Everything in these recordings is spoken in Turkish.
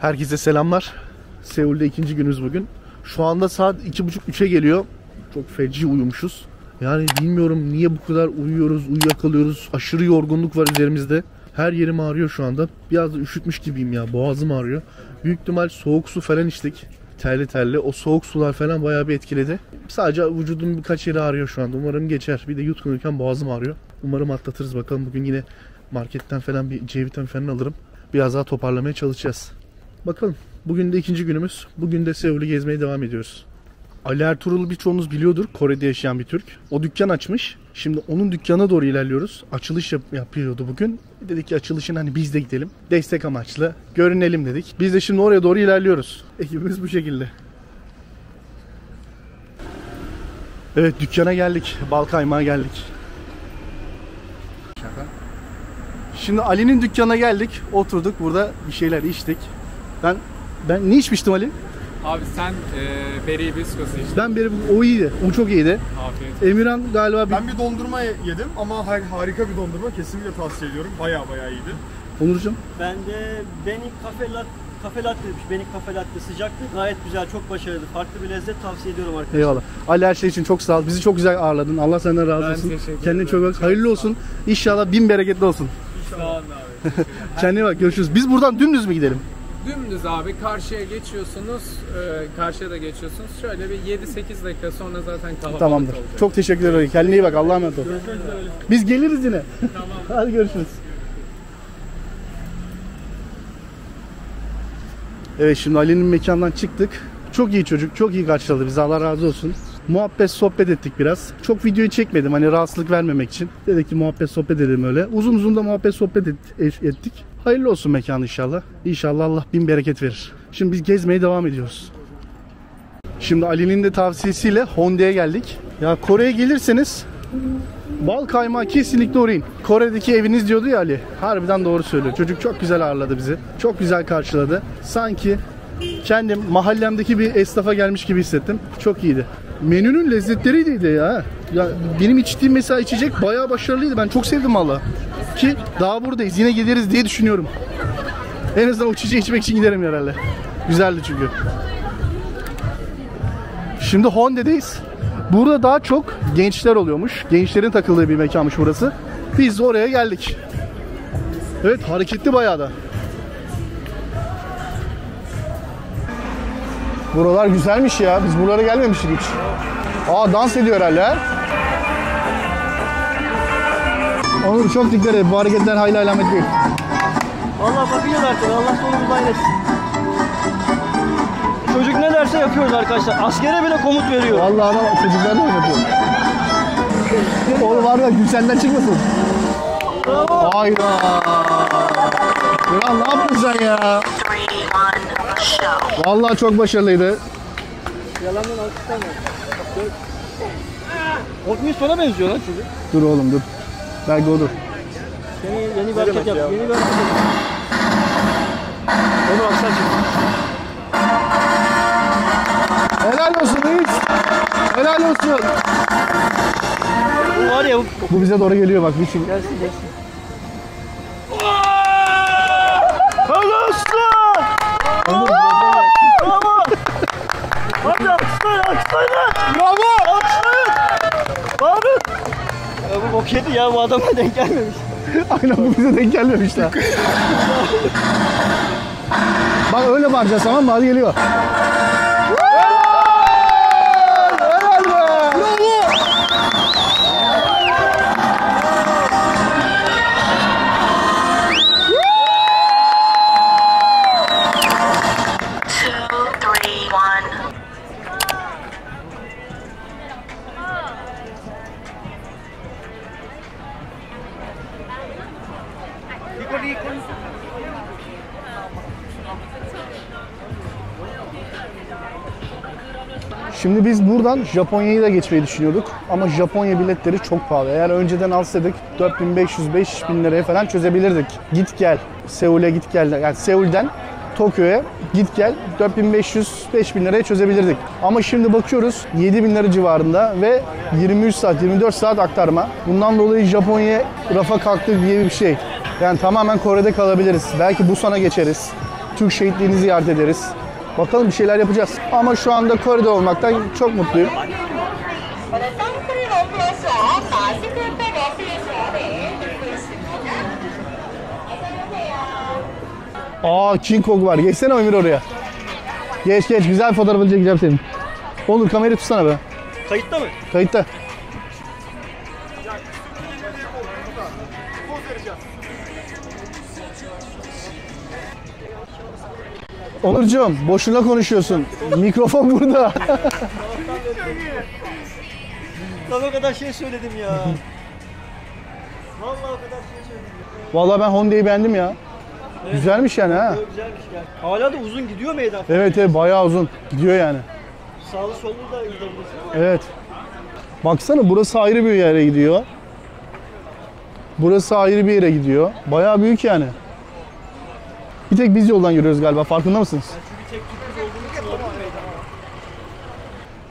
Herkese selamlar. Seul'de ikinci günümüz bugün. Şu anda saat 2.30-3'e geliyor. Çok feci uyumuşuz. Yani bilmiyorum niye bu kadar uyuyoruz, uyuyakalıyoruz. Aşırı yorgunluk var üzerimizde. Her yerim ağrıyor şu anda. Biraz da üşütmüş gibiyim ya. Boğazım ağrıyor. Büyük ihtimal soğuk su falan içtik. Terli terli. O soğuk sular falan bayağı bir etkiledi. Sadece vücudum birkaç yeri ağrıyor şu anda. Umarım geçer. Bir de yutkunurken boğazım ağrıyor. Umarım atlatırız bakalım. Bugün yine marketten falan bir C vitamini falan alırım. Biraz daha toparlamaya çalışacağız. Bakalım. Bugün de ikinci günümüz. Bugün de Seul'ü gezmeye devam ediyoruz. Ali Ertuğrul'u birçoğunuz biliyordur. Kore'de yaşayan bir Türk. O dükkan açmış. Şimdi onun dükkanına doğru ilerliyoruz. Açılış yap- yapıyordu bugün. Dedik ki açılışın hani biz de gidelim. Destek amaçlı. Görünelim dedik. Biz de şimdi oraya doğru ilerliyoruz. Ekibimiz bu şekilde. Evet dükkana geldik. Bal kaymağa geldik. Şimdi Ali'nin dükkana geldik. Oturduk burada bir şeyler içtik. Ben ben ne içmiştim Ali? Abi sen e, beri biskosu işte. Ben beri o iyiydi. O çok iyiydi. Afiyet. Emirhan galiba bir... Ben bir dondurma yedim ama har- harika bir dondurma. Kesinlikle tavsiye ediyorum. Baya baya iyiydi. Onurcuğum. Ben de Benik kafe latte, kafe latte demiş. Benik kafe latte sıcaktı. Gayet güzel, çok başarılı. Farklı bir lezzet tavsiye ediyorum arkadaşlar. Eyvallah. Ali her şey için çok sağ ol. Bizi çok güzel ağırladın. Allah senden razı Ben olsun. teşekkür Kendine ederim. çok. Hayırlı olsun. İnşallah bin bereketli olsun. Sağ olun abi. Kendine bak. Görüşürüz. Biz buradan dümdüz mü gidelim? Dümdüz abi karşıya geçiyorsunuz. E, karşıya da geçiyorsunuz. Şöyle bir 7-8 dakika sonra zaten kalabalık Tamamdır. olacak. Çok teşekkür ederim. Kendine iyi bak. Allah'a emanet ol. Biz geliriz yine. Tamam. Hadi görüşürüz. Evet şimdi Ali'nin mekandan çıktık. Çok iyi çocuk, çok iyi karşıladı bizi. Allah razı olsun. Muhabbet sohbet ettik biraz. Çok videoyu çekmedim hani rahatsızlık vermemek için. Dedik ki muhabbet sohbet edelim öyle. Uzun uzun da muhabbet sohbet et- et- ettik. Hayırlı olsun mekan inşallah. İnşallah Allah bin bereket verir. Şimdi biz gezmeye devam ediyoruz. Şimdi Ali'nin de tavsiyesiyle Honda'ya geldik. Ya Kore'ye gelirseniz Bal kaymağı kesinlikle uğrayın. Kore'deki eviniz diyordu ya Ali. Harbiden doğru söylüyor. Çocuk çok güzel ağırladı bizi. Çok güzel karşıladı. Sanki kendim mahallemdeki bir esnafa gelmiş gibi hissettim. Çok iyiydi. Menünün lezzetleriydi ya. Ya benim içtiğim mesela içecek bayağı başarılıydı. Ben çok sevdim valla. Ki daha buradayız. Yine geliriz diye düşünüyorum. En azından o içeceği içmek için giderim herhalde. Güzeldi çünkü. Şimdi Honde'deyiz. Burada daha çok gençler oluyormuş. Gençlerin takıldığı bir mekanmış burası. Biz de oraya geldik. Evet hareketli bayağı da. Buralar güzelmiş ya. Biz buralara gelmemiştik hiç. Aa dans ediyor herhalde. Onur çok dikkat et. Bu hareketler hayli alamet değil. Valla bakıyorlar tabii. Allah sonumuzu hayretsin. Çocuk ne derse yapıyoruz arkadaşlar. Askere bile komut veriyor. Vallahi adam çocuklar da oynatıyor. Oğlum var ya Gülşen'den çıkmasın. Hayda. Ya ne yaptın sen ya? Vallahi çok başarılıydı. Yalandan alkışlanma. Korkmuş sonra benziyor lan çocuk. Dur oğlum dur. Belki odur. Yeni, yeni bir hareket yap. Yeni bir hareket yap. Onu bak sen Helal olsun reis. Helal olsun. Bu var ya bu. Bu bize doğru geliyor bak. Biçim. Gelsin gelsin. Helal olsun! Bravo! Hadi alkışlayın lan! Bravo. Bok yedi ya bu adama denk gelmemiş. Aynen bu bize denk gelmemiş daha. bak öyle bağıracağız tamam mı? Hadi geliyor. Şimdi biz buradan Japonya'yı da geçmeyi düşünüyorduk. Ama Japonya biletleri çok pahalı. Eğer önceden alsaydık 4500-5000 liraya falan çözebilirdik. Git gel. Seul'e git gel. Yani Seul'den Tokyo'ya git gel 4500-5000 liraya çözebilirdik. Ama şimdi bakıyoruz 7000 lira civarında ve 23 saat 24 saat aktarma. Bundan dolayı Japonya rafa kalktı diye bir şey. Yani tamamen Kore'de kalabiliriz. Belki Busan'a geçeriz. Türk şehitliğini ziyaret ederiz. Bakalım bir şeyler yapacağız. Ama şu anda Kore'de olmaktan çok mutluyum. Aa King Kong var. Geçsene Ömür oraya. Geç geç. Güzel fotoğrafını çekeceğim senin. Olur kamerayı tutsana be. Kayıtta mı? Kayıtta. Onurcuğum boşuna konuşuyorsun. Mikrofon burada. Lan o kadar şey söyledim ya. Vallahi o kadar şey söyledim. Vallahi ben Honda'yı beğendim ya. Güzelmiş yani ha. Güzelmiş yani. Hala da uzun gidiyor meydan. Evet evet bayağı uzun. Gidiyor yani. Sağlı sollu da gidebilirsin. Evet. Baksana burası ayrı bir yere gidiyor. Burası ayrı bir yere gidiyor. Bayağı büyük yani. Bir tek biz yoldan yürüyoruz galiba. Farkında mısınız? Çünkü tek tüpümüz olduğumuz için meydan.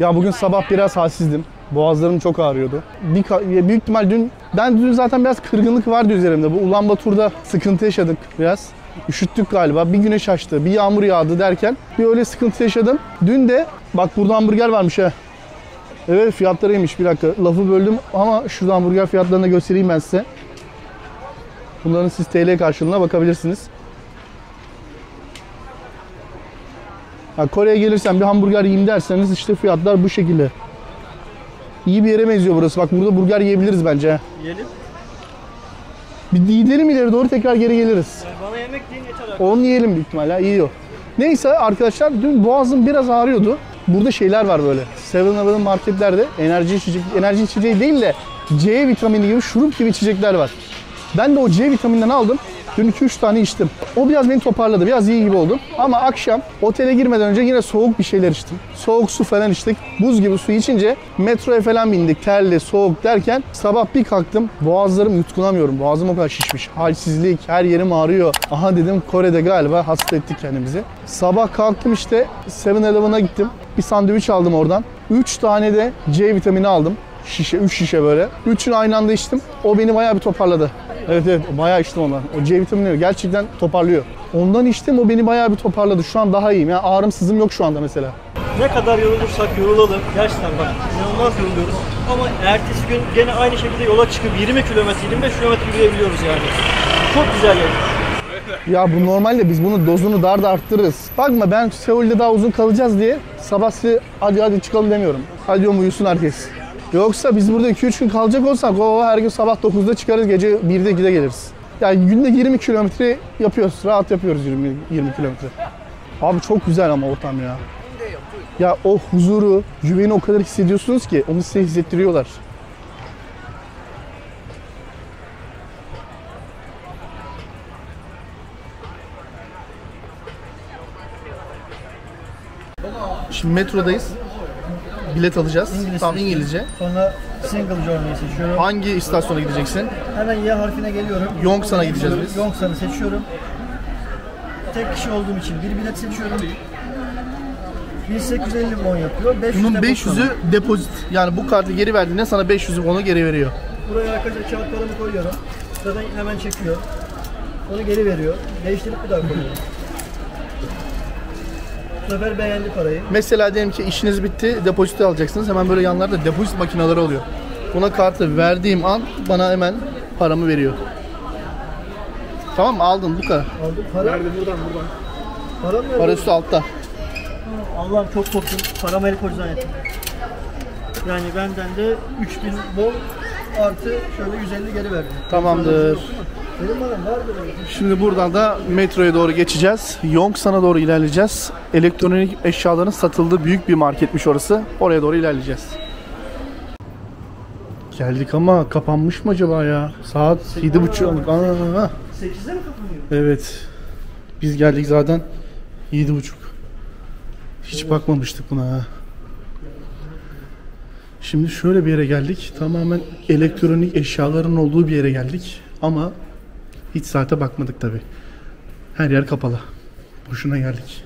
Ya bugün sabah biraz halsizdim. Boğazlarım çok ağrıyordu. Bir büyük ihtimal dün ben dün zaten biraz kırgınlık vardı üzerimde. Bu Ulan Batur'da sıkıntı yaşadık biraz. Üşüttük galiba. Bir güneş açtı, bir yağmur yağdı derken bir öyle sıkıntı yaşadım. Dün de bak burada hamburger varmış ha. Evet fiyatları iyiymiş bir dakika. Lafı böldüm ama şurada hamburger fiyatlarını da göstereyim ben size. Bunların siz TL karşılığına bakabilirsiniz. Ha, Kore'ye gelirsen bir hamburger yiyeyim derseniz işte fiyatlar bu şekilde. İyi bir yere benziyor burası. Bak burada burger yiyebiliriz bence. Yiyelim. Bir gidelim ileri doğru tekrar geri geliriz. Yani bana yemek deyin yeter. Onu yiyelim büyük ihtimalle. İyi o. Neyse arkadaşlar dün boğazım biraz ağrıyordu. Burada şeyler var böyle. 7-Eleven marketlerde enerji içecek, enerji içeceği değil de C vitamini gibi şurup gibi içecekler var. Ben de o C vitamininden aldım. Dün 2-3 tane içtim. O biraz beni toparladı. Biraz iyi gibi oldum. Ama akşam otele girmeden önce yine soğuk bir şeyler içtim. Soğuk su falan içtik. Buz gibi su içince metroya falan bindik. Terli, soğuk derken sabah bir kalktım. Boğazlarım yutkunamıyorum. Boğazım o kadar şişmiş. Halsizlik, her yerim ağrıyor. Aha dedim Kore'de galiba hasta ettik kendimizi. Sabah kalktım işte 7-Eleven'a gittim. Bir sandviç aldım oradan. 3 tane de C vitamini aldım. Şişe, 3 şişe böyle. Üçünü aynı anda içtim. O beni bayağı bir toparladı. Evet evet bayağı içtim ondan. O C vitaminleri gerçekten toparlıyor. Ondan içtim o beni bayağı bir toparladı. Şu an daha iyiyim. Yani ağrım sızım yok şu anda mesela. Ne kadar yorulursak yorulalım. Gerçekten bak inanılmaz yoruluyoruz. Ama ertesi gün gene aynı şekilde yola çıkıp 20 kilometre, 25 kilometre yürüyebiliyoruz yani. Çok güzel yani. Ya bu normalde biz bunu dozunu dar da arttırırız. Bakma ben Seul'de daha uzun kalacağız diye sabah size hadi hadi çıkalım demiyorum. Hadi diyorum uyusun herkes. Yoksa biz burada 2-3 gün kalacak olsak o her gün sabah 9'da çıkarız gece 1'de 2'de geliriz. Yani günde 20 kilometre yapıyoruz. Rahat yapıyoruz 20, 20 kilometre. Abi çok güzel ama ortam ya. Ya o huzuru, güveni o kadar hissediyorsunuz ki onu size hissettiriyorlar. Şimdi metrodayız. Bilet alacağız. İngiliz Tam. İngilizce. Sonra single journey seçiyorum. Hangi istasyona gideceksin? Hemen Y harfine geliyorum. Yongsan'a gideceğiz biz. Yongsan'ı seçiyorum. Tek kişi olduğum için bir bilet seçiyorum. 1850 won yapıyor. 500 Bunun de 500'ü depozit. Yani bu kartı geri verdiğinde sana 500'ü onu geri veriyor. Buraya arkadaşlar kağıt paramı koyuyorum. Zaten hemen çekiyor. Onu geri veriyor. Değiştirip bir daha koyuyorum. Bu sefer beğendi parayı. Mesela diyelim ki işiniz bitti, depozito alacaksınız. Hemen böyle yanlarda depozit makineleri oluyor. Buna kartı verdiğim an bana hemen paramı veriyor. Tamam mı? Aldın bu kadar. Aldım. Para, Nerede buradan buradan. param nerede? Para üstü altta. Allah'ım çok korktum. Paramı el koy zannettim. Yani benden de 3000 bol artı şöyle 150 geri verdi. Tamamdır. Şimdi buradan da metroya doğru geçeceğiz. Yongsan'a doğru ilerleyeceğiz. Elektronik eşyaların satıldığı büyük bir marketmiş orası. Oraya doğru ilerleyeceğiz. Geldik ama kapanmış mı acaba ya? Saat 7.30 oldu. Aa, 8'de mi kapanıyor? evet. Biz geldik zaten 7.30. Hiç bakmamıştık buna ha. Şimdi şöyle bir yere geldik. Tamamen elektronik eşyaların olduğu bir yere geldik. Ama hiç saate bakmadık tabi. Her yer kapalı. Boşuna geldik.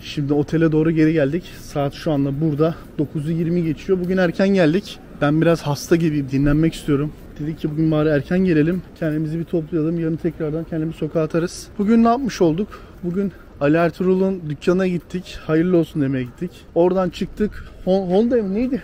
Şimdi otele doğru geri geldik. Saat şu anda burada 9'u 20 geçiyor. Bugün erken geldik. Ben biraz hasta gibiyim. Dinlenmek istiyorum. Dedik ki bugün bari erken gelelim. Kendimizi bir toplayalım. Yarın tekrardan kendimizi sokağa atarız. Bugün ne yapmış olduk? Bugün Ali Ertuğrul'un dükkanına gittik. Hayırlı olsun demeye gittik. Oradan çıktık. Hon- Honda mı neydi?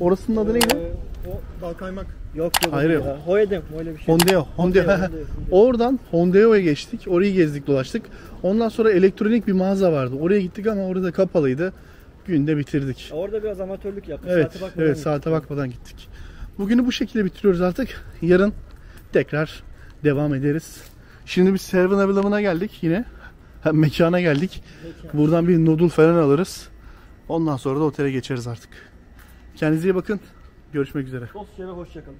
Orasının adı neydi? Ee, O dal kaymak. Yok yok. Hayır, ya. Hoedem öyle bir şey. Hondeo. Hondeo. Oradan Hondeo'ya geçtik. Orayı gezdik dolaştık. Ondan sonra elektronik bir mağaza vardı. Oraya gittik ama orada kapalıydı. Günde bitirdik. Orada biraz amatörlük yaptık. Evet, Saate bakmadan evet gittik. saate bakmadan gittik. Bugünü bu şekilde bitiriyoruz artık. Yarın tekrar devam ederiz. Şimdi biz 7-Eleven'a geldik yine. Hem mekana geldik. Buradan bir noodle falan alırız. Ondan sonra da otele geçeriz artık. Kendinize iyi bakın. Görüşmek üzere. Dostça ve hoşçakalın.